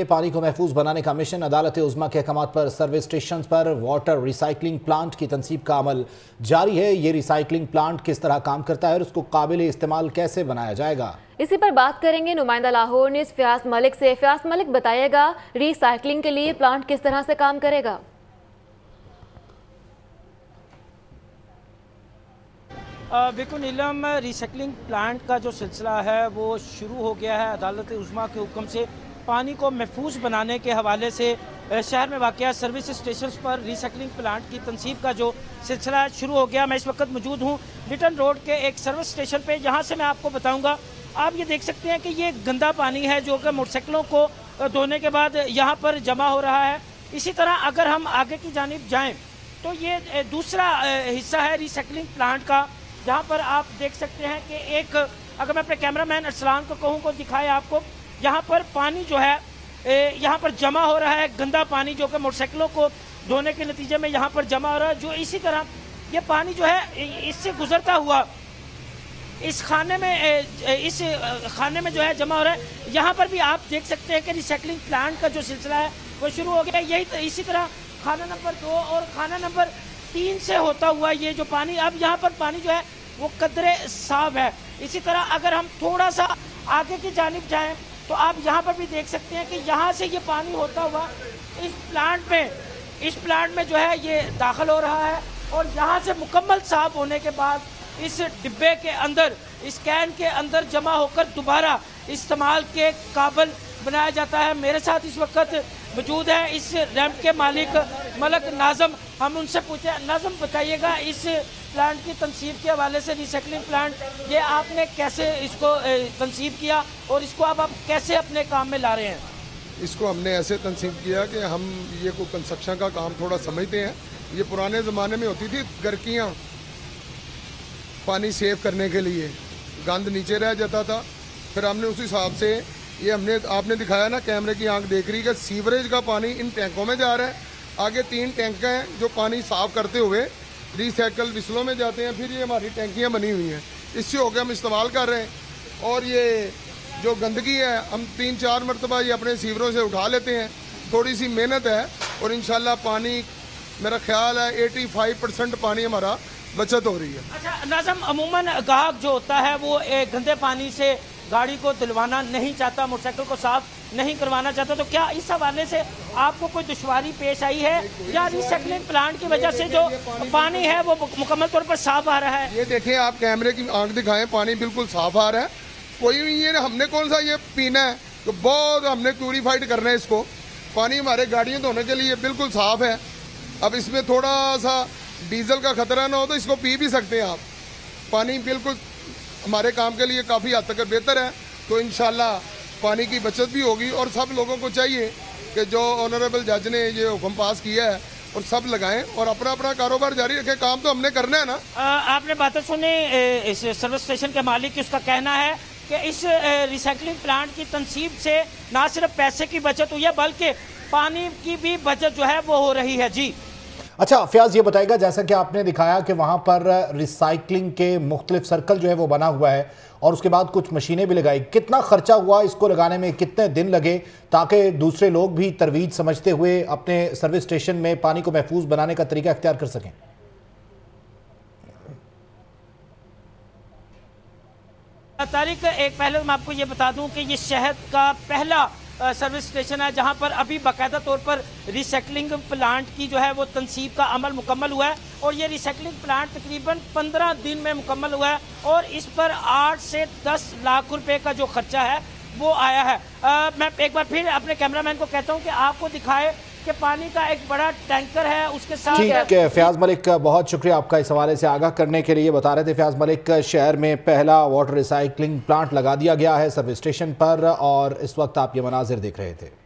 पानी को महफूज बनाने का मिशन अदालत उजमा के अहकाम पर सर्विस स्टेशन पर वाटर रिसाइकलिंग प्लांट की तनसीब का अमल जारी है। ये रिसाइकलिंग प्लांट किस तरह काम करता है और उसको काबिल इस्तेमाल कैसे बनाया जाएगा? इसी पर बात करेंगे नुमाइंदा लाहौर ने। फ्याज मलिक से फ्याज मलिक बताइएगा रिसाइकलिंग के लिए प्लांट किस तरह से काम करेगा? बिल्कुल नीलम रिसाइकलिंग प्लांट का जो सिलसिला है वो शुरू हो गया है। अदालत उजमा के हुक्म से पानी को महफूज बनाने के हवाले से शहर में वाक़ सर्विस स्टेशन पर रिसाइकलिंग प्लांट की तनसीब का जो सिलसिला शुरू हो गया। मैं इस वक्त मौजूद हूँ लिटन रोड के एक सर्विस स्टेशन पर यहाँ से मैं आपको बताऊँगा। आप ये देख सकते हैं कि ये गंदा पानी है जो कि मोटरसाइकिलों को धोने के बाद यहाँ पर जमा हो रहा है। इसी तरह अगर हम आगे की जानब जाएँ तो ये दूसरा हिस्सा है रिसाइकलिंग प्लांट का, जहाँ पर आप देख सकते हैं कि एक, अगर मैं अपने कैमरा मैन अरसलान को कहूँ को दिखाए आपको यहाँ पर पानी जो है यहाँ पर जमा हो रहा है, गंदा पानी जो कि मोटरसाइकिलों को धोने के नतीजे में यहाँ पर जमा हो रहा है, जो इसी तरह ये पानी जो है इससे गुजरता हुआ, इस खाने में इस खाने में जो है जमा हो रहा है। यहाँ पर भी आप देख सकते हैं कि रिसाइकलिंग प्लांट का जो सिलसिला है, वो शुरू हो गया। यही तो इसी तरह खाना नंबर दो और खाना नंबर तीन से होता हुआ ये जो पानी, अब यहाँ पर पानी जो है, वो कदरे साफ़ है। इसी तरह अगर हम थोड़ा सा आगे की जानब जाएँ तो आप यहाँ पर भी देख सकते हैं कि यहाँ से ये पानी होता हुआ इस प्लांट में, इस प्लांट में जो है ये दाखिल हो रहा है और यहाँ से मुकम्मल साफ़ होने के बाद इस डिब्बे के अंदर, इस कैन के अंदर जमा होकर दोबारा इस्तेमाल के काबल बनाया जाता है। मेरे साथ इस वक्त मौजूद है इस रैंप के मालिक मलक नाजम। हम उनसे पूछे, नाजम, बताइएगा इस प्लांट की तनसीब के हवाले से रिसाइकलिंग प्लांट ये आपने कैसे इसको तनसीब किया और इसको अब आप कैसे अपने काम में ला रहे हैं? इसको हमने ऐसे तनसीब किया कि हम ये को कंस्ट्रक्शन का काम थोड़ा समझते हैं। ये पुराने ज़माने में होती थी गर्कियाँ पानी सेव करने के लिए। गंद नीचे रह जाता था। फिर हमने उस हिसाब से ये हमने, आपने दिखाया ना कैमरे की आँख देख रही है कि सीवरेज का पानी इन टैंकों में जा रहा है। आगे तीन टैंक हैं जो पानी साफ़ करते हुए रिसाइकल विसलों में जाते हैं। फिर ये हमारी टैंकियाँ बनी हुई हैं। इससे होकर हम इस्तेमाल कर रहे हैं। और ये जो गंदगी है, हम तीन चार मरतबा ये अपने सीवरों से उठा लेते हैं। थोड़ी सी मेहनत है और इन पानी, मेरा ख्याल है 85 परसेंट पानी हमारा बचत हो रही है। अच्छा नाजम, अमूमन गाहक जो होता है, वो गंदे पानी से गाड़ी को दिलवाना नहीं चाहता, मोटरसाइकिल को साफ़ नहीं करवाना चाहता तो क्या इस हवाले से आपको कोई दुश्वारी पेश आई है? या रिसाइकलिंग प्लांट की वजह से जो पानी है वो मुकम्मल तौर पर साफ़ आ रहा है? ये देखें आप कैमरे की आँख दिखाएँ, पानी बिल्कुल साफ़ आ रहा है। कोई ये हमने कौन सा ये पीना है? तो बहुत हमने प्यूरीफाइड करना है इसको। पानी हमारे गाड़ियों धोने के लिए बिल्कुल साफ़ है। अब इसमें थोड़ा सा डीजल का खतरा ना हो तो इसको पी भी सकते हैं आप। पानी बिल्कुल हमारे काम के लिए काफ़ी हद तक बेहतर है। तो इन पानी की बचत भी होगी और सब लोगों को चाहिए कि जो ऑनरेबल जज ने ये हुक्म पास किया है और सब लगाएँ और अपना अपना कारोबार जारी रखें। काम तो हमने करना है ना। आ, आपने बातें सुनी इस सर्विस स्टेशन के मालिक की उसका कहना है कि इस रिसाइकलिंग प्लांट की तनसीब से ना सिर्फ़ पैसे की बचत हुई है बल्कि पानी की भी बचत जो है वो हो रही है। जी। अच्छा फ्याज, ये बताएगा जैसा कि आपने दिखाया कि वहाँ पर रिसाइकलिंग के मुख्तलिफ़ सर्कल जो है वो बना हुआ है और उसके बाद कुछ मशीनें भी लगाई। कितना खर्चा हुआ इसको लगाने में? कितने दिन लगे? ताकि दूसरे लोग भी तरवीज समझते हुए अपने सर्विस स्टेशन में पानी को महफूज बनाने का तरीका अख्तियार कर सकें। तारीख एक पहले मैं आपको ये बता दूँ कि ये शहद का पहला सर्विस स्टेशन है जहाँ पर अभी बाकायदा तौर पर रिसाइकलिंग प्लांट की जो है वो तनसीब का अमल मुकम्मल हुआ है और ये रिसाइकलिंग प्लांट तकरीबन पंद्रह दिन में मुकम्मल हुआ है और इस पर आठ से दस लाख रुपये का जो खर्चा है वो आया है। आ, मैं एक बार फिर अपने कैमरामैन को कहता हूँ कि आपको दिखाए कि पानी का एक बड़ा टैंकर है उसके साथ ठीक है। फयाज मलिक बहुत शुक्रिया आपका इस हवाले से आगाह करने के लिए। बता रहे थे फयाज मलिक शहर में पहला वाटर रिसाइकलिंग प्लांट लगा दिया गया है सब स्टेशन पर और इस वक्त आप ये मनाजिर देख रहे थे।